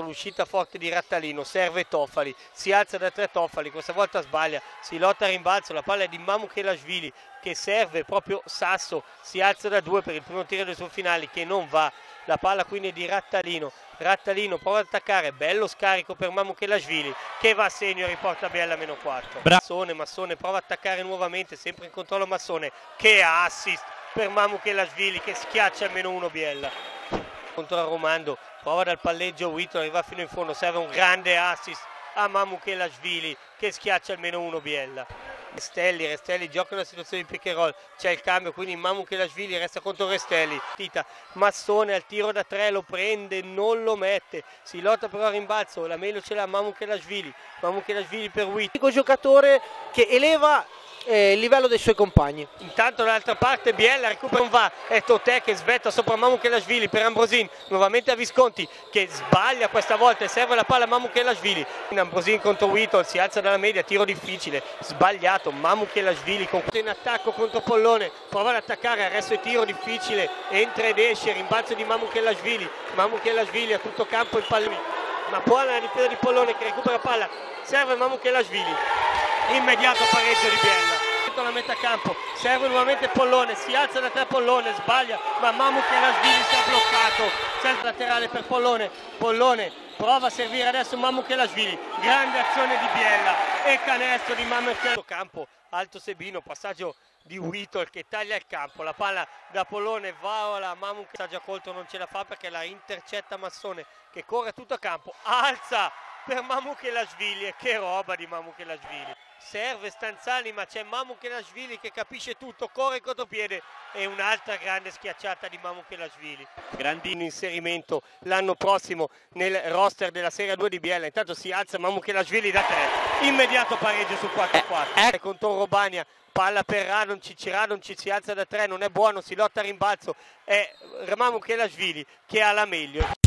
l'uscita forte di Rattalino, serve Toffali, si alza da tre Toffali, questa volta sbaglia, si lotta a rimbalzo, la palla è di Mamu Kelashvili che serve proprio Sasso, si alza da due per il primo tiro del suo finale che non va, la palla quindi è di Rattalino, Rattalino prova ad attaccare, bello scarico per Mamu Kelashvili che va a segno e riporta Biella a meno 4. Massone, Massone prova ad attaccare nuovamente, sempre in controllo Massone, che assist per Mamu Kelashvili che schiaccia a meno 1 Biella. Contro Romando, prova dal palleggio Witton, arriva fino in fondo, serve un grande assist a Mamu Kelashvili che schiaccia almeno uno Biella. Restelli, Restelli gioca una situazione di pick roll, c'è il cambio, quindi Mamu Kelashvili resta contro Restelli. Tita, Massone al tiro da tre, lo prende, non lo mette, si lotta però a rimbalzo, la meglio ce l'ha Mamu Kelashvili, Mamu Kelashvili per Witton. giocatore che eleva eh, il livello dei suoi compagni. Intanto dall'altra parte Biella recupera non va, è Totè che svetta sopra Mamu Kelashvili per Ambrosin, nuovamente a Visconti che sbaglia questa volta e serve la palla a Mamu Kelashvili. Ambrosin contro Whittle si alza dalla media, tiro difficile, sbagliato, Mamu Kelashvili con in attacco contro Pollone, prova ad attaccare, arresto e tiro difficile, entra ed esce, rimbalzo di Mamu Kelashvili, Mamu Kelashvili a tutto campo il pallone, ma buona la difesa di Pollone che recupera palla, serve Mamu Kelashvili, immediato pareggio di Biella. La metà campo serve nuovamente Pollone si alza da tre Pollone sbaglia ma Mamu Kelashvili si è bloccato. C'è laterale per Pollone Pollone prova a servire adesso Mamu Kelashvili grande azione di Biella e canestro di Mamu Kelashvili campo alto Sebino passaggio di Whittle che taglia il campo la palla da Pollone vola Mamu che sta già colto non ce la fa perché la intercetta Massone che corre tutto a campo alza per Mamu Kelashvili e che roba di Mamu Kelashvili serve Stanzani ma c'è Mamu Kelashvili che capisce tutto, corre contropiede e un'altra grande schiacciata di Mamu Kelashvili. Grandino inserimento l'anno prossimo nel roster della Serie 2 di Biella, intanto si alza Mamu Kelashvili da 3, immediato pareggio su 4-4, eh, eh. con Torrobania palla per Radoncic, Radoncic si alza da 3, non è buono, si lotta a rimbalzo, è Mamu Kelashvili che ha la meglio.